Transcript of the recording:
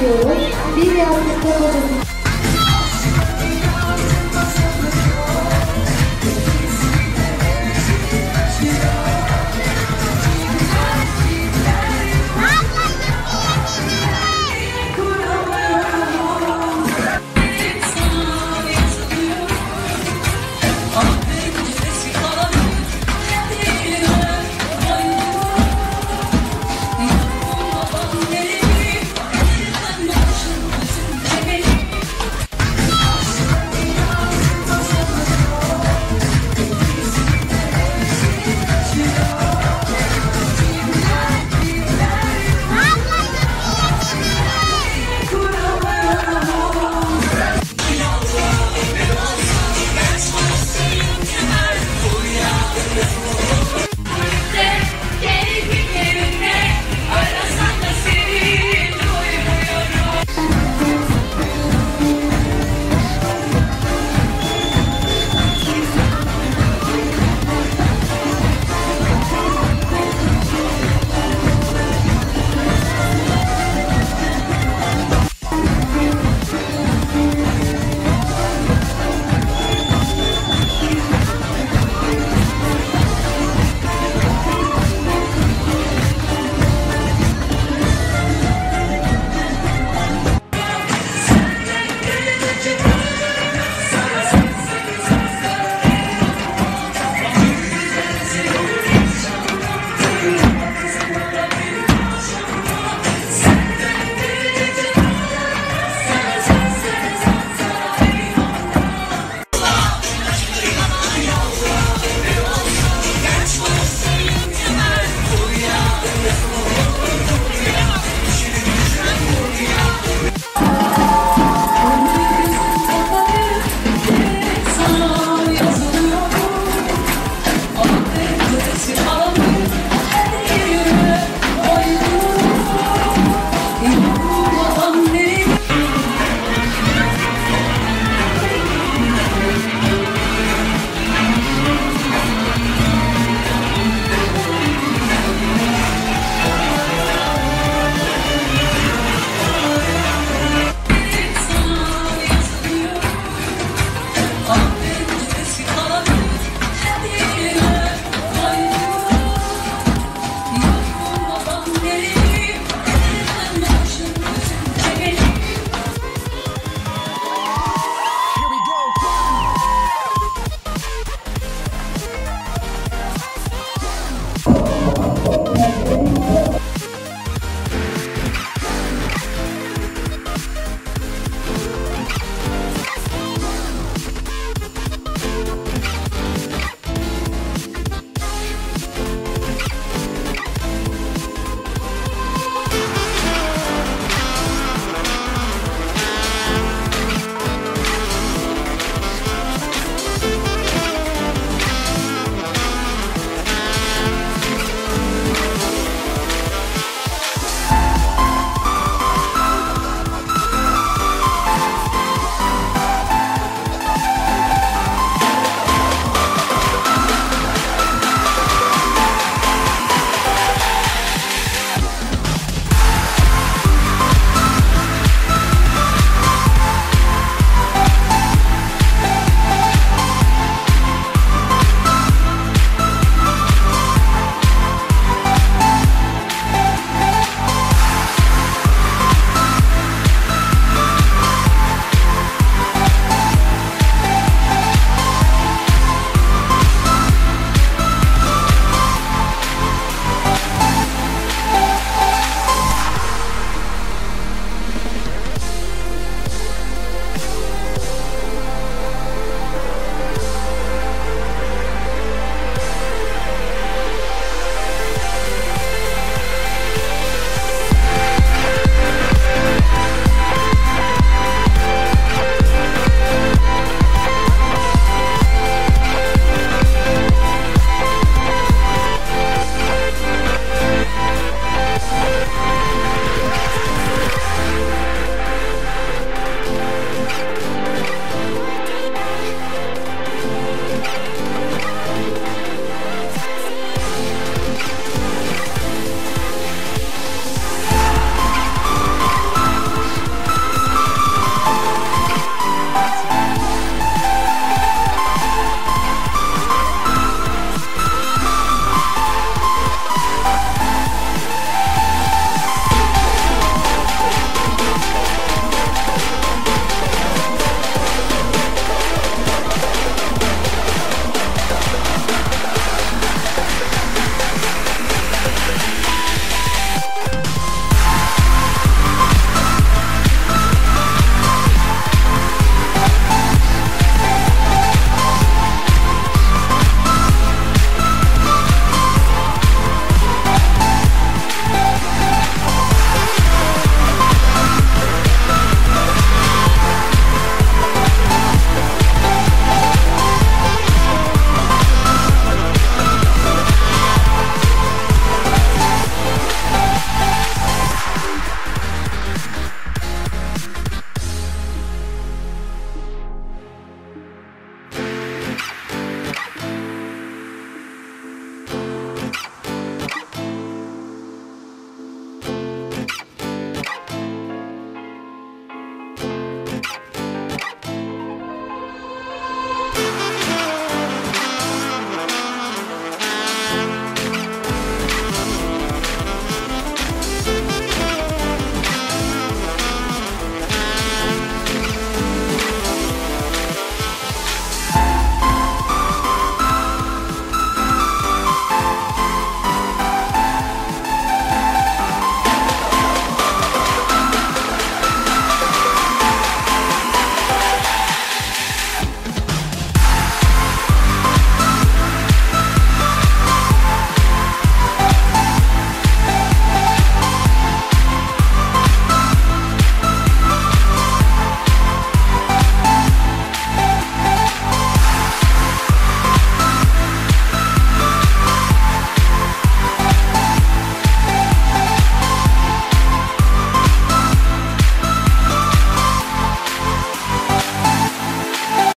라디오로 리뷰하고 싶어가지고